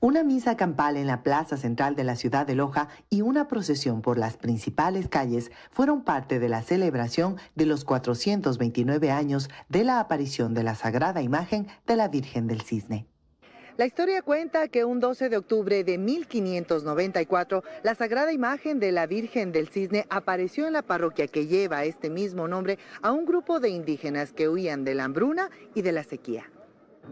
Una misa campal en la plaza central de la ciudad de Loja y una procesión por las principales calles fueron parte de la celebración de los 429 años de la aparición de la sagrada imagen de la Virgen del Cisne. La historia cuenta que un 12 de octubre de 1594, la sagrada imagen de la Virgen del Cisne apareció en la parroquia que lleva este mismo nombre a un grupo de indígenas que huían de la hambruna y de la sequía.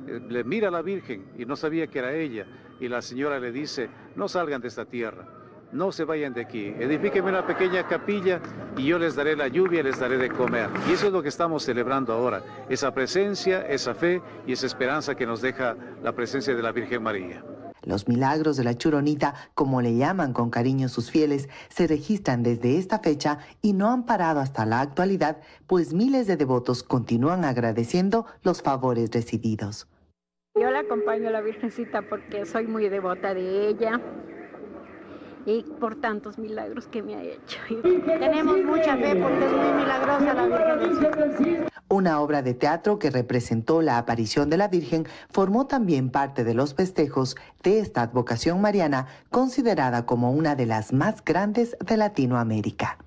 Eh, le mira a la Virgen y no sabía que era ella, y la señora le dice, no salgan de esta tierra, no se vayan de aquí, edifíquenme una pequeña capilla y yo les daré la lluvia y les daré de comer. Y eso es lo que estamos celebrando ahora, esa presencia, esa fe y esa esperanza que nos deja la presencia de la Virgen María. Los milagros de la Churonita, como le llaman con cariño sus fieles, se registran desde esta fecha y no han parado hasta la actualidad, pues miles de devotos continúan agradeciendo los favores recibidos. Yo la acompaño a la Virgencita porque soy muy devota de ella y por tantos milagros que me ha hecho. tenemos mucha fe porque es muy milagrosa la Virgen. Una obra de teatro que representó la aparición de la Virgen formó también parte de los festejos de esta advocación mariana considerada como una de las más grandes de Latinoamérica.